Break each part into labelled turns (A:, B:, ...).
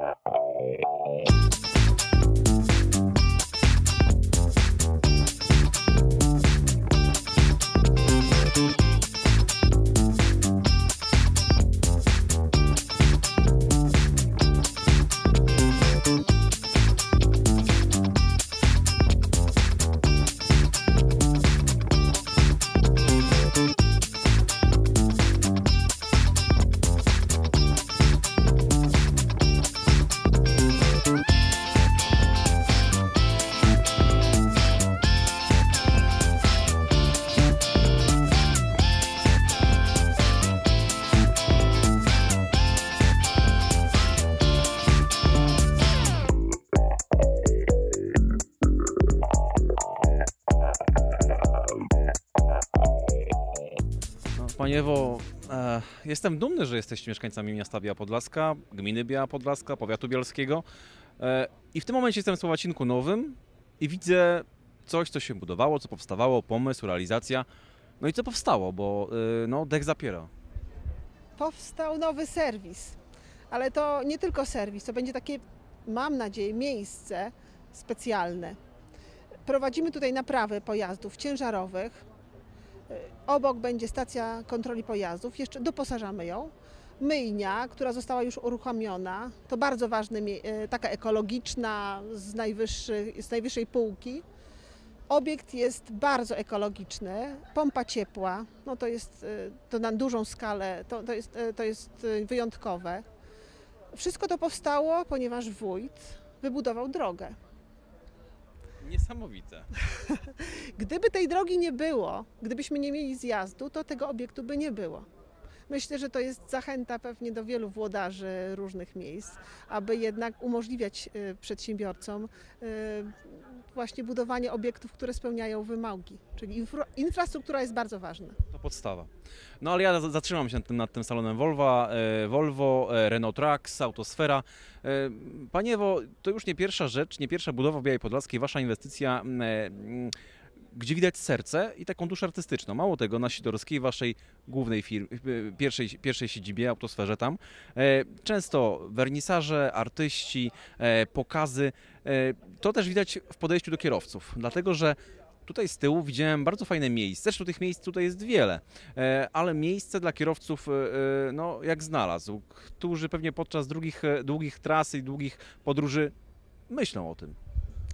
A: No, Ewo, e, jestem dumny, że jesteście mieszkańcami miasta Biała Podlaska, gminy Biała Podlaska, powiatu bielskiego. E, I w tym momencie jestem w Słowacinku Nowym i widzę coś, co się budowało, co powstawało, pomysł, realizacja. No i co powstało, bo e, no, dech zapiera.
B: powstał nowy serwis. Ale to nie tylko serwis, to będzie takie, mam nadzieję, miejsce specjalne. Prowadzimy tutaj naprawy pojazdów ciężarowych. Y, Obok będzie stacja kontroli pojazdów, jeszcze doposażamy ją. Myjnia, która została już uruchomiona, to bardzo ważne, mie- y, taka ekologiczna, z, z najwyższej półki. Obiekt jest bardzo ekologiczny, pompa ciepła, no to jest y, to na dużą skalę, to, to, jest, to jest wyjątkowe. Wszystko to powstało, ponieważ wójt wybudował drogę.
A: Niesamowite.
B: Gdyby tej drogi nie było, gdybyśmy nie mieli zjazdu, to tego obiektu by nie było. Myślę, że to jest zachęta pewnie do wielu włodarzy różnych miejsc, aby jednak umożliwiać y, przedsiębiorcom y, właśnie budowanie obiektów, które spełniają wymogi. Czyli infra- infrastruktura jest bardzo ważna.
A: To podstawa. No ale ja za- zatrzymam się nad tym, nad tym salonem Volvo, e, Volvo, e, Renault Trax, Autosfera. E, Panie Ewo, to już nie pierwsza rzecz, nie pierwsza budowa w Białej Podlaskiej, wasza inwestycja, gdzie widać serce i taką duszę artystyczną. Mało tego, na Sidorskiej, waszej głównej firmie, pierwszej, pierwszej siedzibie, Autosferze tam, e, często wernisaże, artyści, e, pokazy. E, To też widać w podejściu do kierowców, dlatego że Tutaj z tyłu widziałem bardzo fajne miejsce. Zresztą tych miejsc tutaj jest wiele, e, ale miejsce dla kierowców, e, e, no jak znalazł, którzy pewnie podczas drugich, e, długich tras i długich podróży myślą o tym.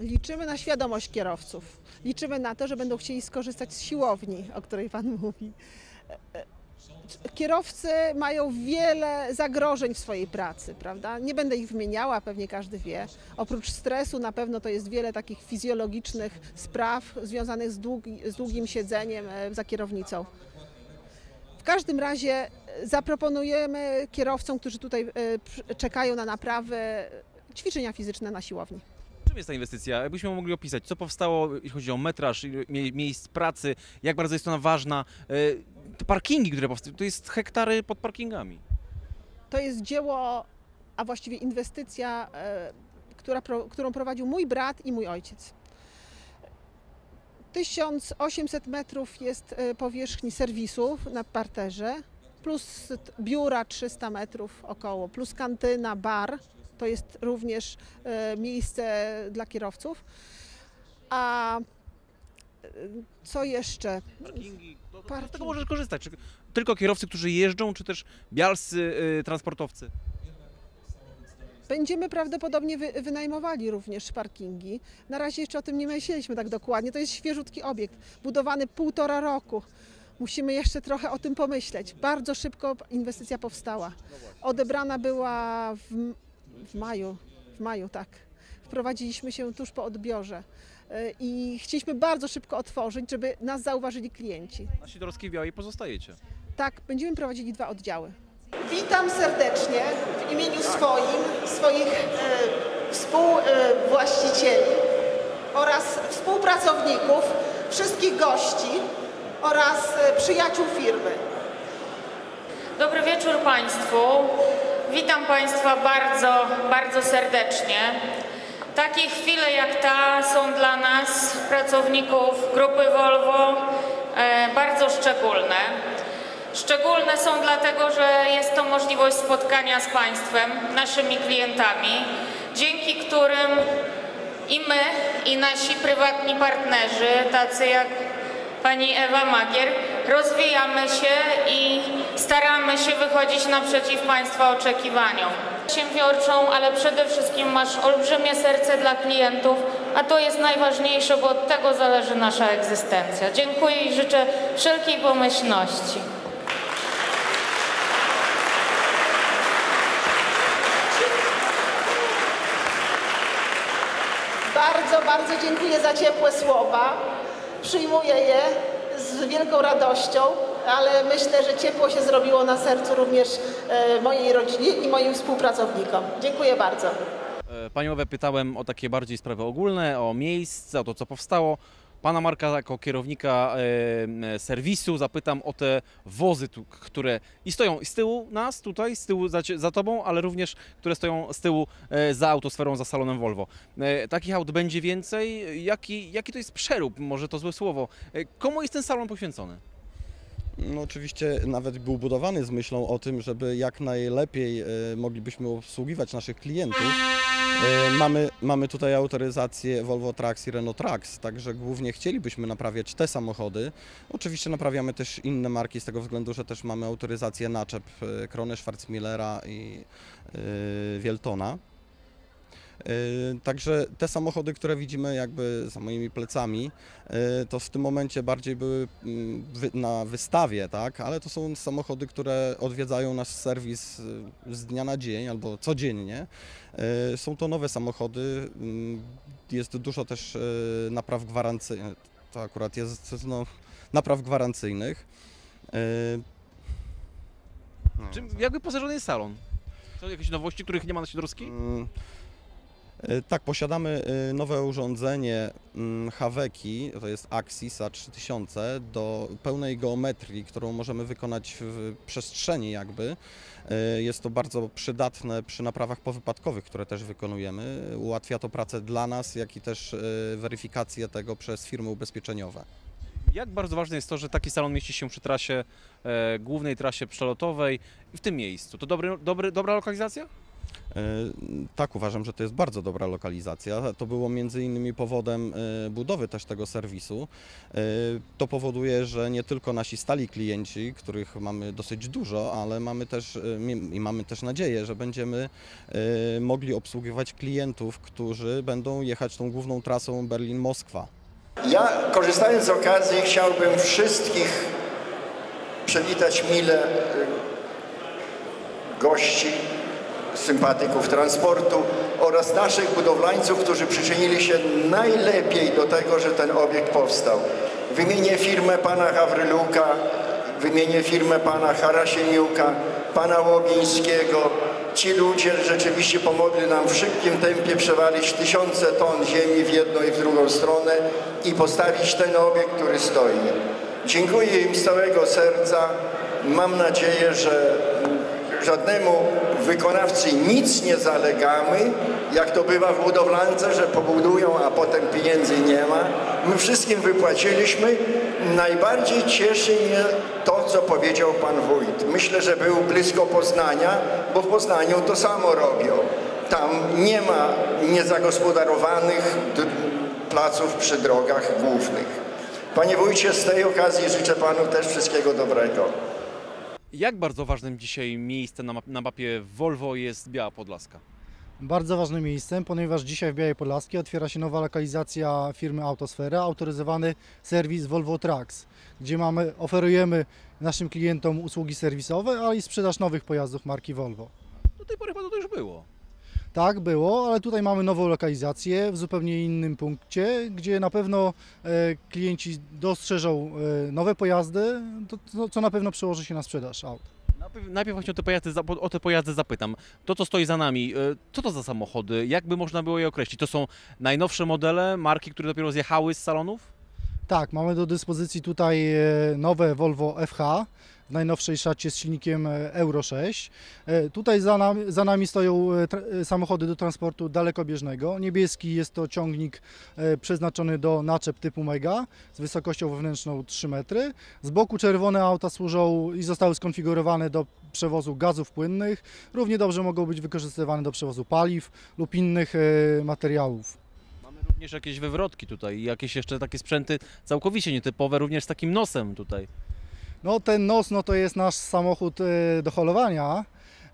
B: Liczymy na świadomość kierowców. Liczymy na to, że będą chcieli skorzystać z siłowni, o której Pan mówi. Kierowcy mają wiele zagrożeń w swojej pracy, prawda? Nie będę ich wymieniała, pewnie każdy wie. Oprócz stresu na pewno to jest wiele takich fizjologicznych spraw związanych z, długi, z długim siedzeniem e, za kierownicą. W każdym razie e, zaproponujemy kierowcom, którzy tutaj e, czekają na naprawy, ćwiczenia fizyczne na siłowni.
A: Czym jest ta inwestycja? Jakbyśmy mogli opisać, co powstało, jeśli chodzi o metraż, miejsc pracy, jak bardzo jest ona ważna, e, te parkingi, które powstały, to jest hektary pod parkingami.
B: To jest dzieło, a właściwie inwestycja, e, która, którą prowadził mój brat i mój ojciec. 1800 metrów jest e, powierzchni serwisów na parterze, plus biura 300 metrów około, plus kantyna, bar. To jest również e, miejsce dla kierowców. A e, co jeszcze?
A: Parkingi, z tego możesz korzystać. Czy tylko kierowcy, którzy jeżdżą, czy też bialscy e, transportowcy?
B: Będziemy prawdopodobnie wy, wynajmowali również parkingi. Na razie jeszcze o tym nie myśleliśmy tak dokładnie. To jest świeżutki obiekt, budowany półtora roku. Musimy jeszcze trochę o tym pomyśleć. Bardzo szybko inwestycja powstała. Odebrana była w, w maju, w maju, tak. Wprowadziliśmy się tuż po odbiorze E, i chcieliśmy bardzo szybko otworzyć, żeby nas zauważyli klienci.
A: Na Sidorskiej Białej pozostajecie.
B: Tak, będziemy prowadzili dwa oddziały. Witam serdecznie w imieniu swoim, swoich e, współwłaścicieli oraz współpracowników, wszystkich gości oraz e, przyjaciół firmy.
C: Dobry wieczór Państwu. Witam Państwa bardzo, bardzo serdecznie. Takie chwile jak ta są dla nas, pracowników grupy Volvo, e, bardzo szczególne. Szczególne są dlatego, że jest to możliwość spotkania z Państwem, naszymi klientami, dzięki którym i my, i nasi prywatni partnerzy, tacy jak pani Ewa Magier, rozwijamy się i staramy się wychodzić naprzeciw Państwa oczekiwaniom. Przedsiębiorczą, ale przede wszystkim masz olbrzymie serce dla klientów, a to jest najważniejsze, bo od tego zależy nasza egzystencja. Dziękuję i życzę wszelkiej pomyślności.
B: Bardzo, bardzo dziękuję za ciepłe słowa. Przyjmuję je z wielką radością, ale myślę, że ciepło się zrobiło na sercu również e, mojej rodzinie i moim współpracownikom. Dziękuję bardzo.
A: E, Panią pytałem o takie bardziej sprawy ogólne, o miejsce, o to, co powstało. Pana Marka jako kierownika e, serwisu zapytam o te wozy, które i stoją z tyłu nas tutaj, z tyłu za, za tobą, ale również które stoją z tyłu e, za autosferą, za salonem Volvo. E, takich aut będzie więcej. Jaki, jaki to jest przerób? Może to złe słowo. Komu jest ten salon poświęcony?
D: No oczywiście nawet był budowany z myślą o tym, żeby jak najlepiej moglibyśmy obsługiwać naszych klientów. E, mamy, mamy tutaj autoryzację Volvo Trucks i Renault Trucks, także głównie chcielibyśmy naprawiać te samochody. Oczywiście naprawiamy też inne marki z tego względu, że też mamy autoryzację naczep e, Krone, Schwarzmillera i e, Wieltona. E, Także te samochody, które widzimy jakby za moimi plecami, e, to w tym momencie bardziej były mm, na wystawie, tak? Ale to są samochody, które odwiedzają nasz serwis e, z dnia na dzień albo codziennie. Są to nowe samochody, mm, jest dużo też napraw gwarancyjnych. To akurat jest no, napraw gwarancyjnych. No,
A: Czym, jak wyposażony jest salon? Są jakieś nowości, których nie ma na Siedorskiej?
D: E, Tak, posiadamy e, nowe urządzenie mm, Haveki, to jest Axisa 3000, do pełnej geometrii, którą możemy wykonać w przestrzeni jakby. E, Jest to bardzo przydatne przy naprawach powypadkowych, które też wykonujemy. Ułatwia to pracę dla nas, jak i też weryfikację tego przez firmy ubezpieczeniowe.
A: Jak bardzo ważne jest to, że taki salon mieści się przy trasie, e, głównej trasie przelotowej w tym miejscu? To dobry, dobry, dobra lokalizacja?
D: E, Tak, uważam, że to jest bardzo dobra lokalizacja. To było między innymi powodem e, budowy też tego serwisu. E, To powoduje, że nie tylko nasi stali klienci, których mamy dosyć dużo, ale mamy też i mamy też nadzieję, że będziemy mogli obsługiwać klientów, którzy będą jechać tą główną trasą Berlin-Moskwa.
E: Ja, korzystając z okazji, chciałbym wszystkich przywitać mile gości, sympatyków transportu oraz naszych budowlańców, którzy przyczynili się najlepiej do tego, że ten obiekt powstał. Wymienię firmę pana Hawryluka, wymienię firmę pana Harasieniuka, pana Łogińskiego. Ci ludzie rzeczywiście pomogli nam w szybkim tempie przewalić tysiące ton ziemi w jedną i w drugą stronę i postawić ten obiekt, który stoi. Dziękuję im z całego serca. Mam nadzieję, że żadnemu wykonawcy nic nie zalegamy, jak to bywa w budowlance, że pobudują, a potem pieniędzy nie ma. My wszystkim wypłaciliśmy. Najbardziej cieszy mnie to, co powiedział pan wójt. Myślę, że był blisko Poznania, bo w Poznaniu to samo robią. Tam nie ma niezagospodarowanych placów przy drogach głównych. Panie wójcie, z tej okazji życzę panu też wszystkiego dobrego.
A: Jak bardzo ważnym dzisiaj miejscem na, map- na mapie Volvo jest Biała Podlaska?
F: Bardzo ważnym miejscem, ponieważ dzisiaj w Białej Podlaskiej otwiera się nowa lokalizacja firmy Autosfera, autoryzowany serwis Volvo Trucks, gdzie mamy, oferujemy naszym klientom usługi serwisowe, ale i sprzedaż nowych pojazdów marki Volvo.
A: Do tej pory chyba to już było.
F: Tak było, ale tutaj mamy nową lokalizację w zupełnie innym punkcie, gdzie na pewno e, klienci dostrzeżą e, nowe pojazdy, co na pewno przełoży się na sprzedaż aut.
A: Najpierw, właśnie o te, pojazdy, o te pojazdy zapytam. To, co stoi za nami, e, co to za samochody? Jak by można było je określić? To są najnowsze modele, marki, które dopiero zjechały z salonów?
F: Tak, mamy do dyspozycji tutaj nowe Volvo FH, w najnowszej szacie z silnikiem e, Euro 6. E, Tutaj za nami, za nami stoją e, samochody do transportu dalekobieżnego. Niebieski jest to ciągnik przeznaczony do naczep typu Mega z wysokością wewnętrzną 3 metry. Z boku czerwone auta służą i zostały skonfigurowane do przewozu gazów płynnych. Równie dobrze mogą być wykorzystywane do przewozu paliw lub innych materiałów.
A: Również jakieś wywrotki tutaj, i jakieś jeszcze takie sprzęty całkowicie nietypowe, również z takim nosem tutaj.
F: No ten nos no to jest nasz samochód e, do holowania,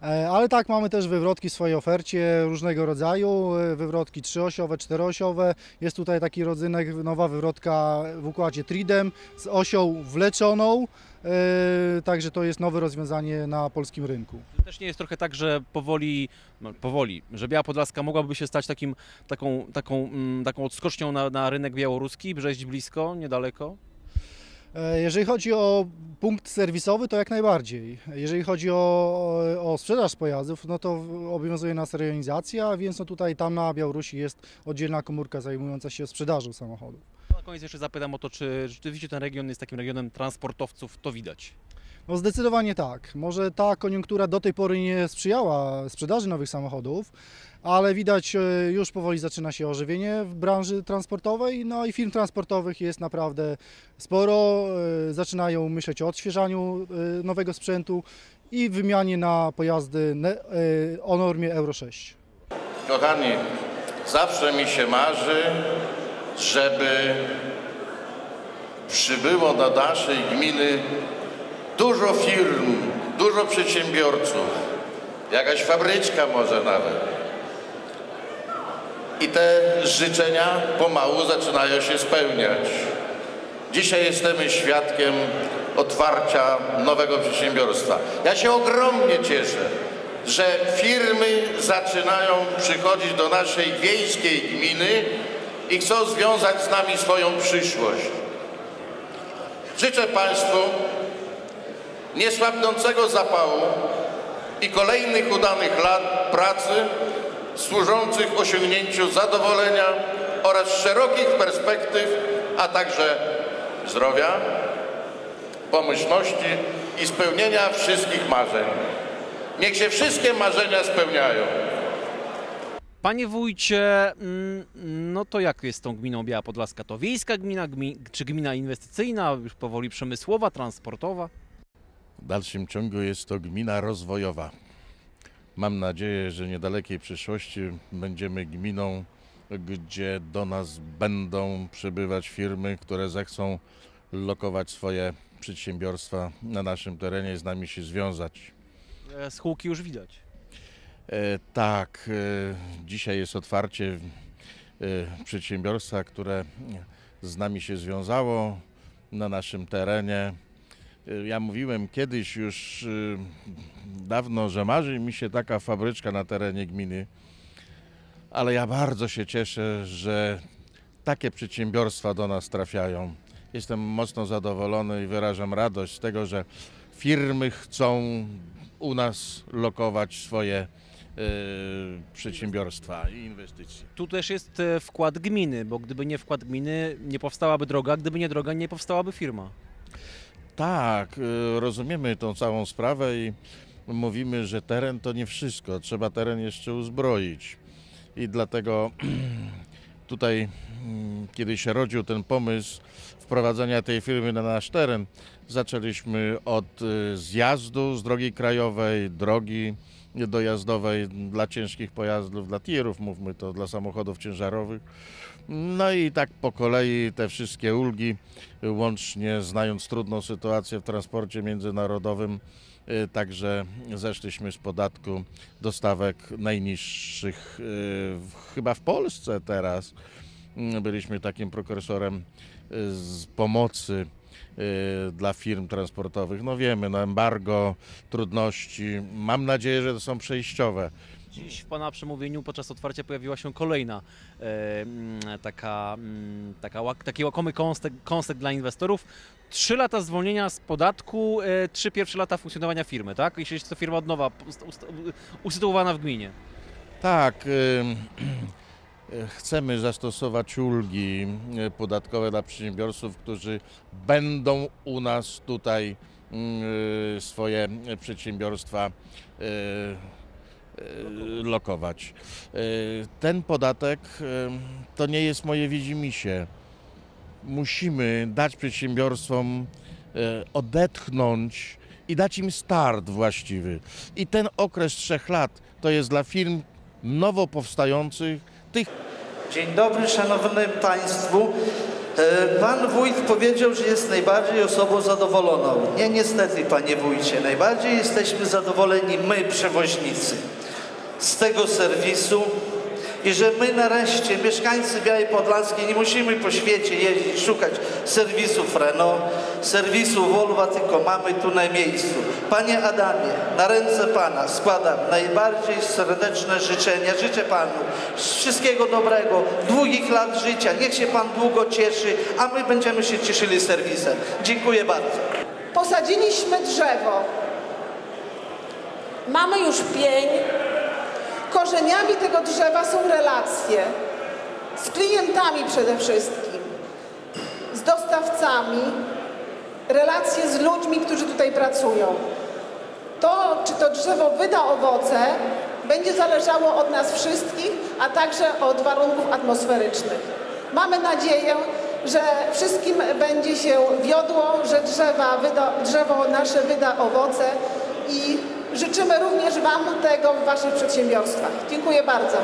F: e, ale tak mamy też wywrotki w swojej ofercie różnego rodzaju, e, wywrotki trzyosiowe, czteroosiowe. Jest tutaj taki rodzynek, nowa wywrotka w układzie Tridem z osią wleczoną, także to jest nowe rozwiązanie na polskim rynku.
A: Też nie jest trochę tak, że powoli, no, powoli, że Biała Podlaska mogłaby się stać takim, taką, taką, mm, taką odskocznią na, na rynek białoruski, brześć blisko, niedaleko?
F: E, Jeżeli chodzi o punkt serwisowy, to jak najbardziej. Jeżeli chodzi o, o sprzedaż pojazdów, no to obowiązuje nas rejonizacja, więc no tutaj tam na Białorusi jest oddzielna komórka zajmująca się sprzedażą samochodów.
A: Na koniec jeszcze zapytam o to, czy rzeczywiście ten region jest takim regionem transportowców, to widać.
F: No zdecydowanie tak. Może ta koniunktura do tej pory nie sprzyjała sprzedaży nowych samochodów, ale widać e, już powoli zaczyna się ożywienie w branży transportowej, no i firm transportowych jest naprawdę sporo. e, Zaczynają myśleć o odświeżaniu e, nowego sprzętu i wymianie na pojazdy o normie Euro 6.
G: Kochani, zawsze mi się marzy, żeby przybyło do naszej gminy dużo firm, dużo przedsiębiorców, jakaś fabryczka może nawet. I te życzenia pomału zaczynają się spełniać. Dzisiaj jesteśmy świadkiem otwarcia nowego przedsiębiorstwa. Ja się ogromnie cieszę, że firmy zaczynają przychodzić do naszej wiejskiej gminy i chcą związać z nami swoją przyszłość. Życzę Państwu niesłabnącego zapału i kolejnych udanych lat pracy służących osiągnięciu zadowolenia oraz szerokich perspektyw, a także zdrowia, pomyślności i spełnienia wszystkich marzeń. Niech się wszystkie marzenia spełniają.
A: Panie wójcie, mm, no to jak jest z tą gminą Biała Podlaska? To wiejska gmina, gmi, czy gmina inwestycyjna, już powoli przemysłowa, transportowa?
G: W dalszym ciągu jest to gmina rozwojowa. Mam nadzieję, że w niedalekiej przyszłości będziemy gminą, gdzie do nas będą przybywać firmy, które zechcą lokować swoje przedsiębiorstwa na naszym terenie i z nami się związać.
A: E, Schółki już widać.
G: E, tak, e, dzisiaj jest otwarcie e, przedsiębiorstwa, które z nami się związało na naszym terenie. Ja mówiłem kiedyś już dawno, że marzy mi się taka fabryczka na terenie gminy, ale ja bardzo się cieszę, że takie przedsiębiorstwa do nas trafiają. Jestem mocno zadowolony i wyrażam radość z tego, że firmy chcą u nas lokować swoje przedsiębiorstwa i inwestycje.
A: Tu też jest e, wkład gminy, bo gdyby nie wkład gminy, nie powstałaby droga, gdyby nie droga, nie powstałaby firma.
G: Tak, y, rozumiemy tą całą sprawę i mówimy, że teren to nie wszystko. Trzeba teren jeszcze uzbroić. I dlatego tutaj, mm, kiedy się rodził ten pomysł wprowadzenia tej firmy na nasz teren, zaczęliśmy od zjazdu z drogi krajowej, drogi dojazdowej dla ciężkich pojazdów, dla tirów, mówmy to, dla samochodów ciężarowych. No i tak po kolei te wszystkie ulgi, łącznie znając trudną sytuację w transporcie międzynarodowym, y, także zeszliśmy z podatku do stawek najniższych y, chyba w Polsce teraz. Mm, Byliśmy takim prekursorem y, z pomocy dla firm transportowych. No wiemy, no embargo, trudności. Mam nadzieję, że to są przejściowe.
A: Dziś w Pana przemówieniu podczas otwarcia pojawiła się kolejna e, mm, taka, mm, taka, łak- taki łakomy kąsek, kąsek dla inwestorów. Trzy lata zwolnienia z podatku, e, trzy pierwsze lata funkcjonowania firmy, tak? Jeśli jest to firma od nowa, usytuowana w gminie.
G: Tak, y, chcemy zastosować ulgi y, podatkowe dla przedsiębiorców, którzy będą u nas tutaj mm, y, swoje przedsiębiorstwa y, lokować. Ten podatek to nie jest moje widzimisię. Musimy dać przedsiębiorstwom odetchnąć i dać im start właściwy. I ten okres trzech lat to jest dla firm nowo powstających, tych
H: Dzień dobry szanownym Państwu. E, Pan wójt powiedział, że jest najbardziej osobą zadowoloną. Nie niestety, panie wójcie. Najbardziej jesteśmy zadowoleni my, przewoźnicy, z tego serwisu i że my nareszcie, mieszkańcy Białej Podlaskiej, nie musimy po świecie jeździć, szukać serwisów Renault, serwisu Volvo, tylko mamy tu na miejscu. Panie Adamie, na ręce Pana składam najbardziej serdeczne życzenia. Życzę Panu wszystkiego dobrego, długich lat życia. Niech się Pan długo cieszy, a my będziemy się cieszyli serwisem. Dziękuję bardzo.
B: Posadziliśmy drzewo. Mamy już pień. Korzeniami tego drzewa są relacje z klientami przede wszystkim, z dostawcami, relacje z ludźmi, którzy tutaj pracują. To, drzewo wyda owoce, będzie zależało od nas wszystkich, a także od warunków atmosferycznych. Mamy nadzieję, że wszystkim będzie się wiodło, że drzewa wyda, drzewo nasze wyda owoce i życzymy również Wam tego w Waszych przedsiębiorstwach. Dziękuję bardzo.